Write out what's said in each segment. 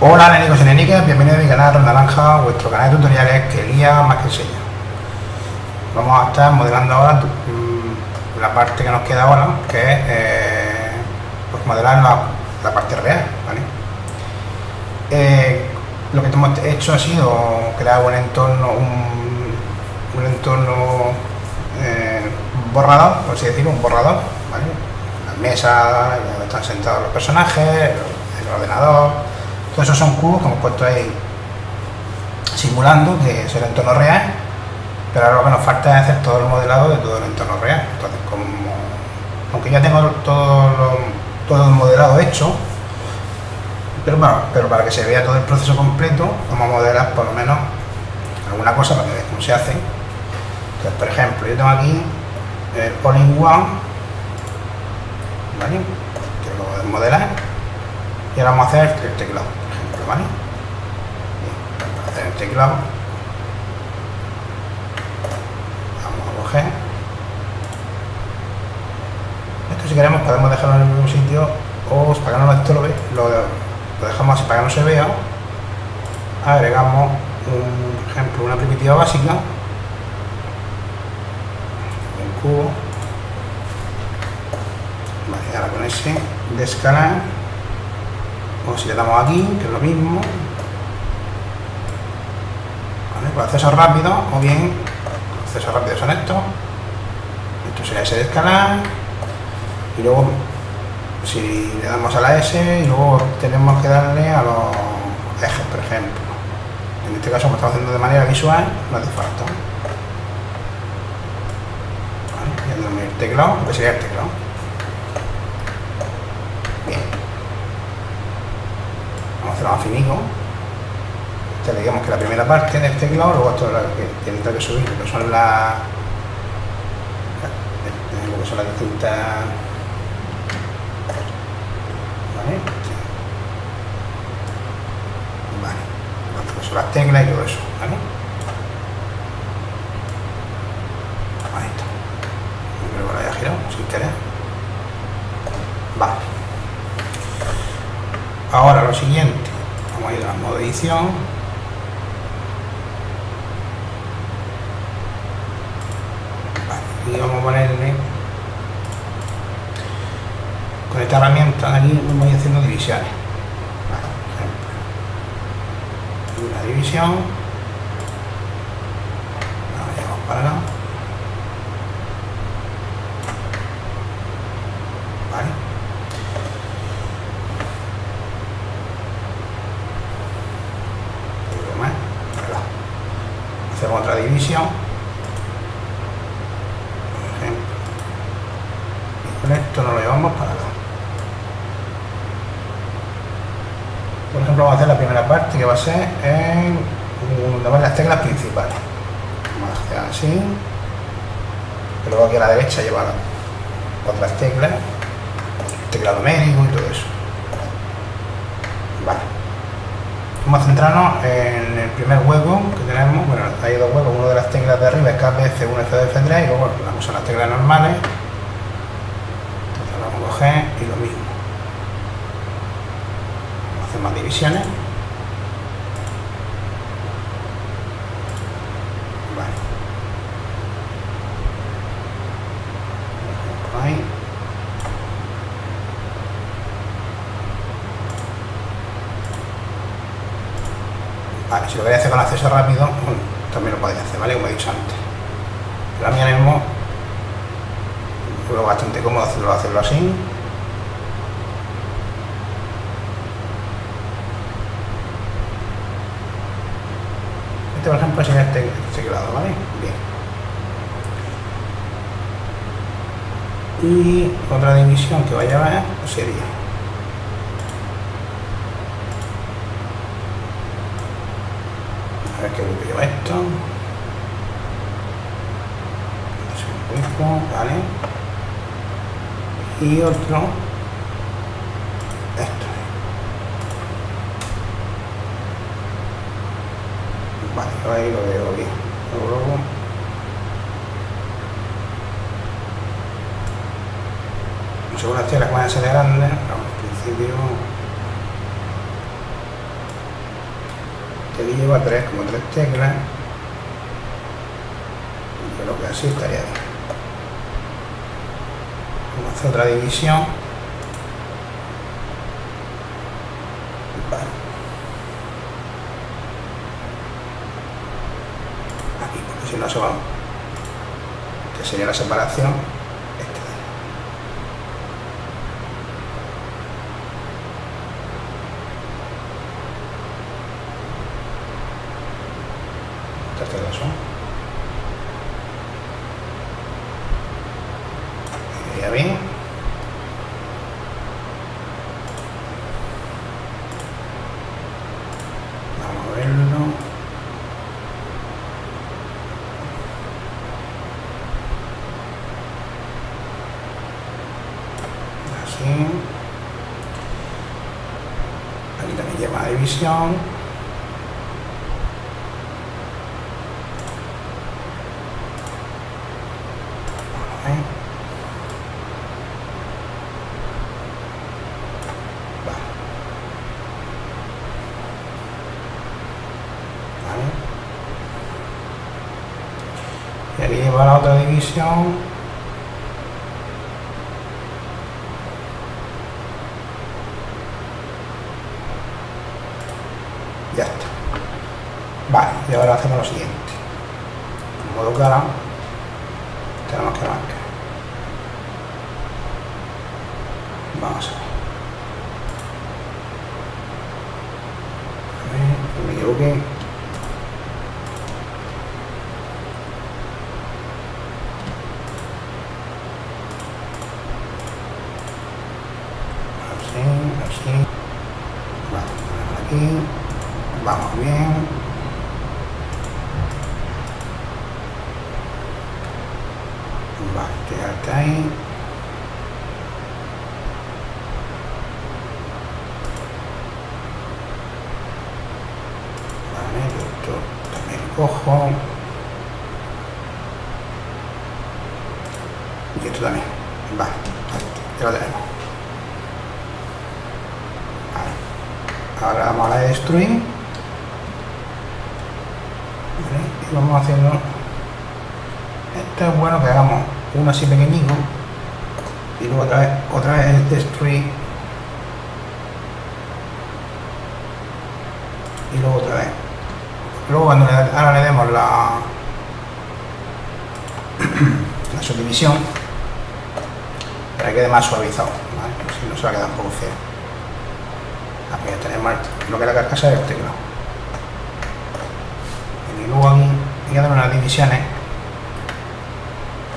Hola nenicos y neniques, bienvenidos a mi canal Ronda Naranja, vuestro canal de tutoriales que lía más que enseña. Vamos a estar modelando ahora mm, la parte que nos queda ahora, que es eh, pues modelar la, parte real. Eh, lo que hemos hecho ha sido crear un entorno, un, entorno eh, borrador, por así decirlo, un borrador. La mesa, donde están sentados los personajes, el ordenador todos esos son cubos que hemos puesto ahí simulando que es el entorno real, pero ahora lo que nos falta es hacer todo el modelado de todo el entorno real. Entonces, aunque ya tengo todo, todo el modelado hecho, pero, bueno, pero para que se vea todo el proceso completo, vamos a modelar por lo menos alguna cosa para que veáis cómo se hace. Entonces, por ejemplo, yo tengo aquí el all-in-one, ¿vale? Que lo modelar, y ahora vamos a hacer el teclado. Hacer el teclado. Vamos a coger. Esto si queremos podemos dejarlo en el mismo sitio o para que no esto lo, ve, lo, dejamos así para que no se vea. Agregamos un ejemplo una primitiva básica. Un cubo. Vale, ahora con ese de escalar o si le damos aquí, que es lo mismo, ¿vale? con acceso rápido, o bien, acceso rápido son estos, esto sería ese de escalar, y luego, si le damos a la S, y luego tenemos que darle a los ejes, por ejemplo. En este caso, como estamos haciendo de manera visual, no hace falta. ¿Vale? Y el teclado, que sería el teclado. Hacerlo más finico. Esta digamos que la primera parte del teclado, luego esto es lo que tiene que subir, que son las lo que son las distintas ¿vale? Vale, son las teclas y todo eso, ¿vale? Ahí está. No creo que lo haya girado sin querer. Vale. Ahora lo siguiente, edición. y vamos a ponerle con esta herramienta aquí vamos a ir haciendo divisiones. Una división. Vamos para. hacemos otra división por ejemplo y con esto nos lo llevamos para acá por ejemplo vamos a hacer la ser en donde van las teclas principales vamos a así y luego aquí a la derecha llevar otras teclas teclado médico y todo eso vale Vamos a centrarnos en el primer hueco que tenemos. Bueno, hay dos huecos, uno de las teclas de arriba es KPF1 FDF3 y luego vamos a las teclas normales. Entonces vamos a coger y lo mismo. Vamos a hacer más divisiones. Vale, si lo queréis hacer con acceso rápido, también lo podéis hacer, ¿vale? Como he dicho antes. Pero a mí ahora mismo es bastante cómodo hacerlo, hacerlo así. Este, por ejemplo, sería este, este teclado, ¿vale? Bien. Y otra división que vaya a ver sería a ver qué esto vale. Y otro. Esto. Vale ahí lo veo bien. Luego según las tierras van a ser grandes pero en principio. Aquí lleva tres, como tres teclas. Creo que así estaría bien. Vamos a hacer otra división. Aquí, porque si no se va. Esta sería la separación. Esta. Estas dos son. Iría bien. Vamos a verlo. Así. Aquí también lleva la división. Vale. Vale. Vale. Y aquí lleva la otra división. Ya está. Vale, y ahora hacemos lo siguiente. En modo cara, tenemos que marcar. Vamos a ver. A ver, que me equivoqué. Así, así. Vale, ponemos aquí. Vamos bien. Vale, quédate ahí. Vale, esto también lo cojo. Y esto también. Vale, ya lo tenemos. Ahora vamos a la de destruir. Y vamos haciendo. Esto es bueno que hagamos uno así pequeñico. Y luego otra vez, otra vez destruir. Y luego otra vez. Luego cuando ahora le demos la, la subdivisión, para que quede más suavizado, ¿vale? Porque si no se va a quedar un poco feo. Aquí ya tenemos lo que es la carcasa del teclado. Y luego aquí hay que dar unas divisiones.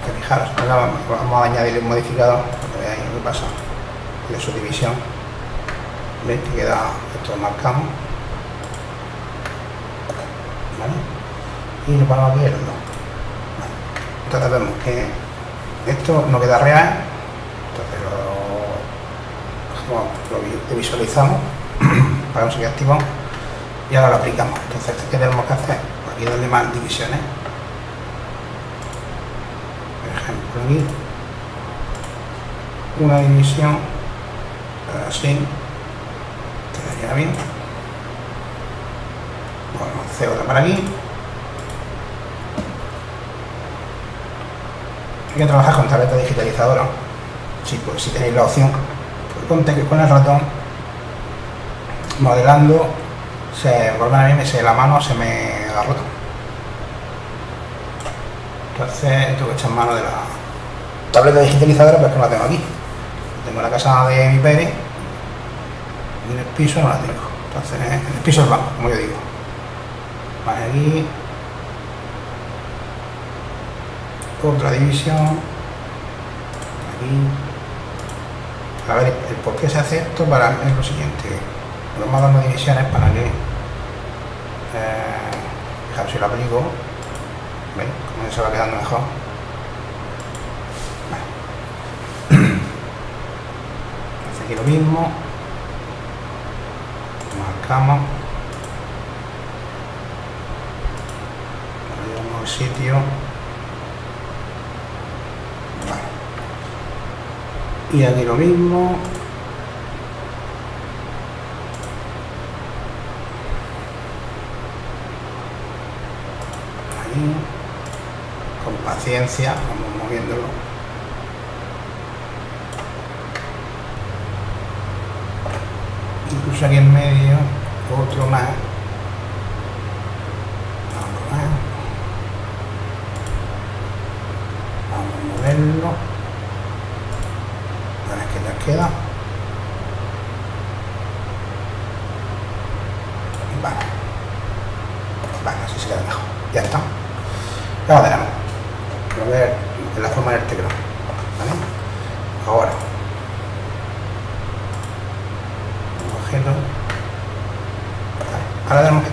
Que fijaros, ahora vamos, a añadir un modificador, que veáis lo que pasa de su división. ¿Veis que queda esto lo marcamos? Y lo ponemos aquí el 2. Vale. Entonces vemos que esto no queda real, lo, visualizamos se quede activado y ahora lo aplicamos. Entonces, ¿qué tenemos que hacer? Pues aquí donde más divisiones. Por ejemplo, aquí una división así quedaría bien. Bueno, hacer otra para aquí. Hay que trabajar con tableta digitalizadora. Sí, pues si tenéis la opción, con el ratón modelando se vuelve a mí se la mano se me agarrota. Entonces tengo que echar mano de la tableta digitalizadora, pero es que no la tengo aquí. Tengo en la casa de mi padre y en el piso no la tengo. Entonces en el piso es banco, como yo digo. Vale, aquí otra división aquí a ver el por qué se hace esto para es lo siguiente. Vamos a dar unas divisiones para que eh, fijaros si lo aplico ¿veis? como se va quedando mejor. Vale. Hace aquí lo mismo. Marcamos. Le damos el sitio y aquí lo mismo. Ahí con paciencia vamos moviéndolo. Incluso aquí en medio otro más. Ahora tenemos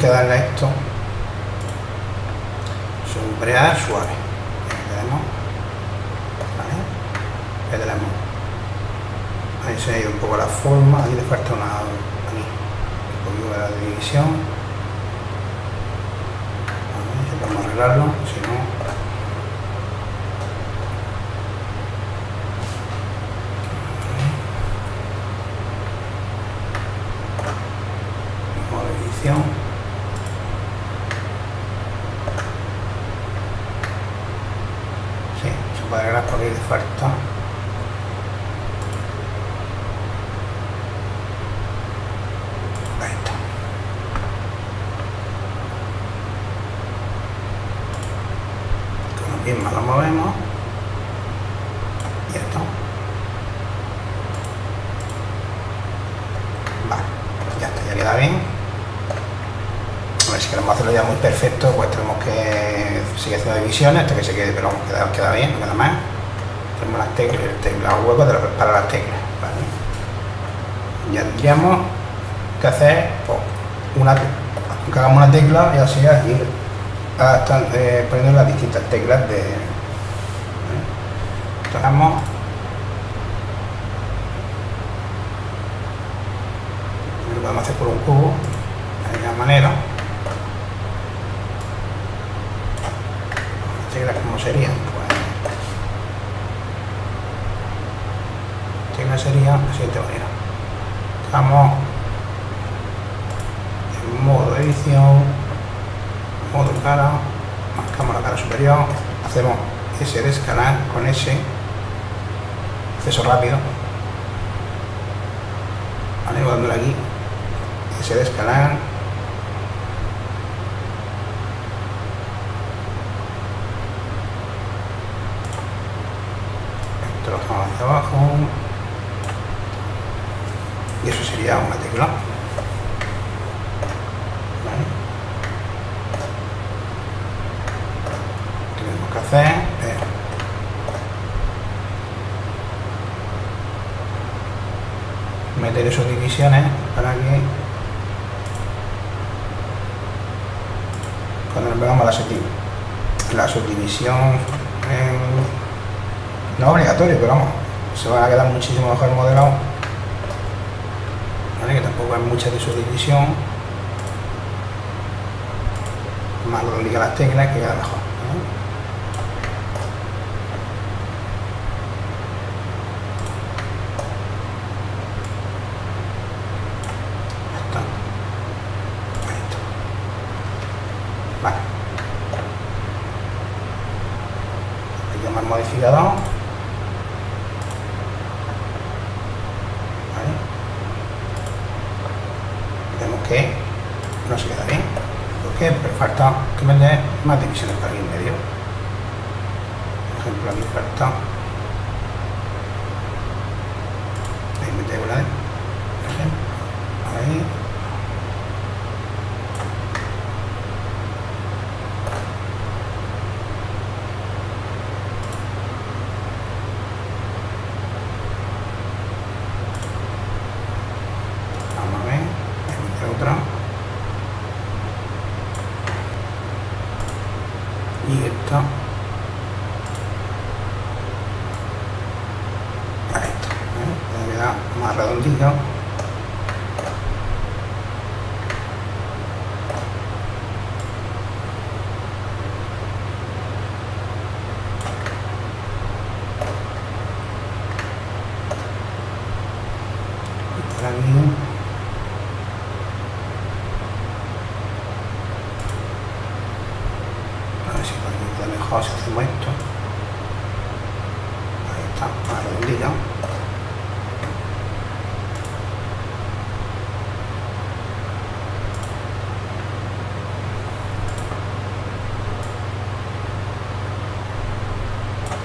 que, darle a esto sombrear suave. Tenemos. ¿Vale? Ahí se ha ido un poco la forma. Ahí le falta una. Aquí. La división. Vale, si podemos arreglarlo. Si no. Modo edición. Sí, se puede arreglar porque le falta. Ahí está. Con la misma lo movemos. Y ya está. Vale, ya está, ya queda bien. A ver si queremos hacerlo ya muy perfecto, pues tenemos que hasta que se quede, pero queda, queda bien, no queda mal. Tenemos las teclas, el tecla, los huecos de la- para las teclas. Ya tendríamos que hacer pues, una, que hagamos una tecla y así ir adaptando, eh, poniendo las distintas teclas de. ¿vale? Entonces, vamos lo podemos hacer por un cubo de misma manera serían pues de la siguiente manera estamos en modo edición modo cara marcamos la cara superior hacemos ese de escalar con ese acceso rápido ¿vale? dándole aquí ese de escalar trabajamos hacia abajo y eso sería una tecla ¿vale? Lo que tenemos que hacer es meter esas divisiones para que cuando nos veamos la, subdiv- en- no obligatorio pero vamos se van a quedar muchísimo mejor modelados ¿vale? que tampoco hay mucha de subdivisión más lo liga las teclas que queda mejor. Ya está. Ahí está. Vale. Le llamar modificador. Vale. Vemos que no se queda bien. ¿Por qué? Porque falta que meter más divisiones para aquí en medio. Por ejemplo, aquí falta. Ahí metemos una de. Por ejemplo. Ahí. Vamos a ver, entre otra. Y esta. Ahí está. ¿eh? Ya queda más redondito. Y por aquí. mejor si hacemos esto. Ahí está, más redondito.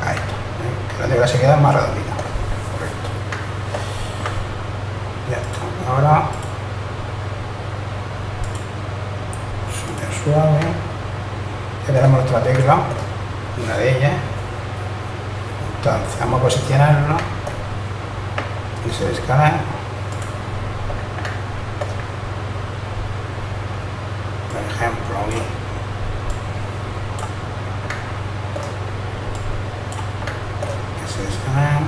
Ahí está, ¿eh? que la tecla se queda más redondita. Correcto. Ya está. Ahora súper suave. Ya tenemos nuestra tecla, una de ellas. Entonces vamos a posicionarlo y se descarga. Por ejemplo, aquí. Que se descarga.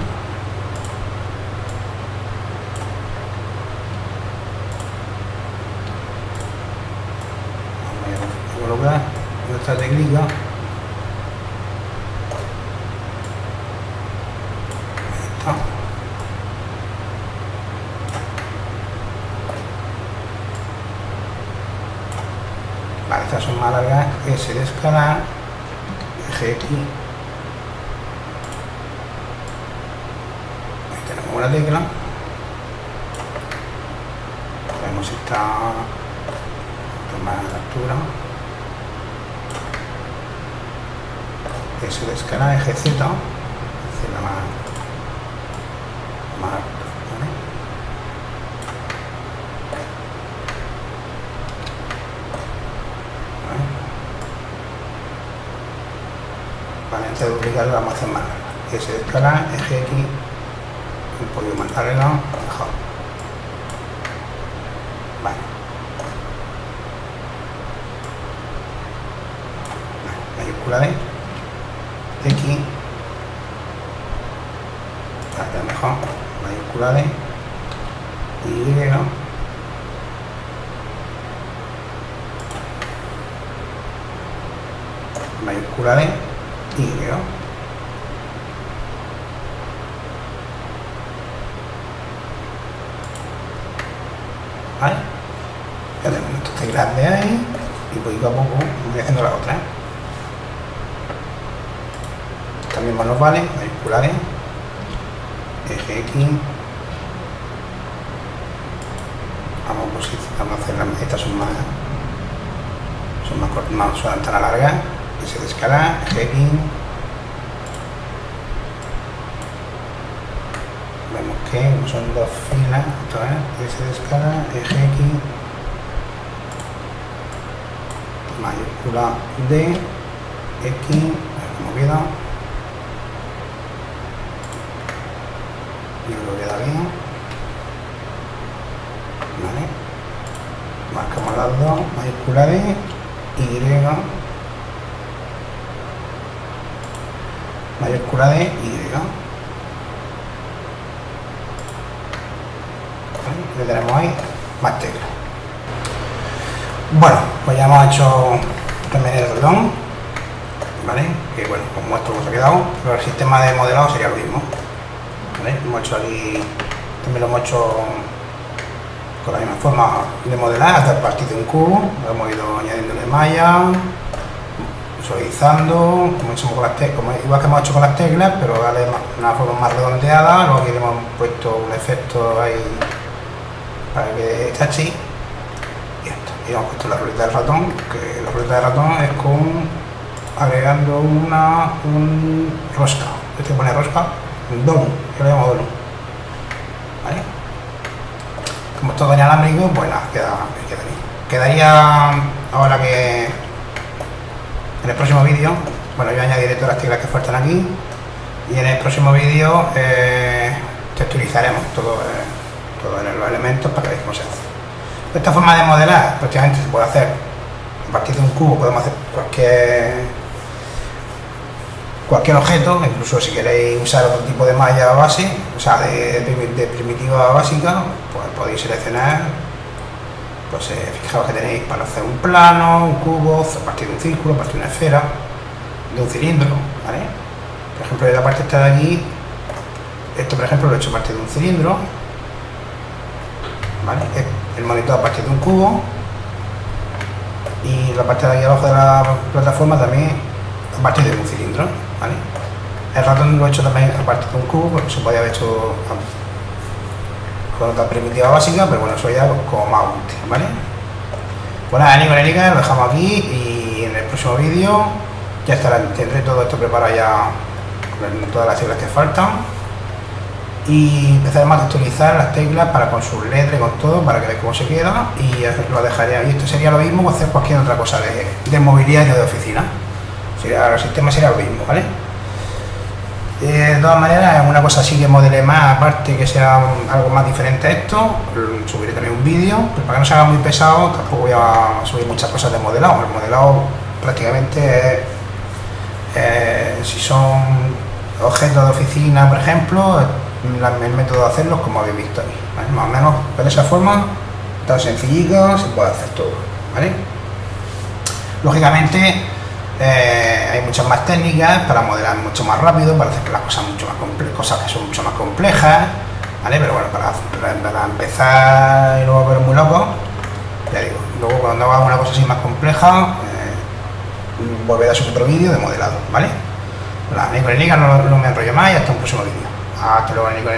Vamos a colocar nuestra técnica Ahí está. Vale, estas son más largas, S de escala, eje X. Ahí tenemos una tecla. Si está tomar la altura. S de escala, eje Z, es decir, la más, más alta, ¿vale? ¿Vale? Vale, antes de duplicarlo vamos a hacer más larga. S de escala, eje X, un poquito más larga, mejor. Vale. Vale, Mayúscula D. X para que mejor mayúscula D Y mayúscula D Y ¿Vale? Ya tenemos teclado de ahí y poquito a poco voy haciendo la otra. también nos vale, mayúscula E, eje X, vamos a posicionar, vamos a hacer las estas son más, son más cortas, más son tan largas, S de escala, eje X, vemos como son dos filas, otra vez, S de escala, eje X, mayúscula D, X, cómo queda. yo creo que queda bien vale marcamos las dos mayúsculas y mayúscula de y ¿Vale? tenemos ahí más teclas bueno pues ya hemos hecho también el ratón vale que bueno os muestro cómo se ha quedado pero el sistema de modelado sería lo mismo ¿vale? Hemos hecho aquí, también lo hemos hecho con la misma forma de modelar, hasta partir de un cubo, lo hemos ido añadiéndole malla, suavizando, como, con las como igual que hemos hecho con las teclas, pero de una forma más redondeada, luego aquí le hemos puesto un efecto ahí para que esté así y esto. Y hemos puesto la ruleta del ratón, que la ruleta del ratón es con agregando una un rosca. Este pone rosca el dono, que lo llamo dono. ¿Vale? Como todo inalámbrico, pues nada, queda, bien. Quedaría ahora que en el próximo vídeo, bueno, yo añadiré todas las teclas que faltan aquí y en el próximo vídeo eh, texturizaremos todo, eh, elementos para que veáis cómo se hace. Esta forma de modelar prácticamente se puede hacer a partir de un cubo, podemos hacer cualquier cualquier objeto, incluso si queréis usar otro tipo de malla base, o sea, de, primitiva básica, pues podéis seleccionar, pues eh, fijaos que tenéis para hacer un plano, un cubo, a partir de un círculo, a partir de una esfera, de un cilindro. Por ejemplo, la parte esta de aquí, esto por ejemplo lo he hecho a partir de un cilindro, ¿vale? El monitor a partir de un cubo, y la parte de aquí abajo de la plataforma también a partir de un cilindro. El ratón lo he hecho también a partir de un cubo, porque se podía haber hecho con otra primitiva básica, pero bueno, eso ya como más útil, ¿vale? Bueno, nada, Nico lo dejamos aquí y en el próximo vídeo ya estará, tendré todo esto preparado ya con todas las teclas que faltan y empezaremos a texturizar las teclas para con sus letras y con todo para que veáis cómo se queda y lo dejaré y esto sería lo mismo que hacer cualquier otra cosa de, de mobiliario de oficina. El sistema sería lo mismo ¿vale? Eh, de todas maneras una cosa así que modele más aparte que sea algo más diferente a esto subiré también un vídeo pero para que no se haga muy pesado tampoco voy a subir muchas cosas de modelado. El modelado prácticamente eh, si son objetos de oficina por ejemplo el método de hacerlo como habéis visto ahí, más o menos de esa forma, tan sencillito, se puede hacer todo. ¿vale? Lógicamente eh, hay muchas más técnicas para modelar mucho más rápido, para hacer que las cosas mucho más cosas que son mucho más complejas, ¿vale? pero bueno, para, empezar y luego ver muy loco, ya digo, luego cuando haga una cosa así más compleja, eh, volveré a subir otro vídeo de modelado, ¿vale? La no, no me enrollo más y hasta un próximo vídeo. Hasta luego, Nico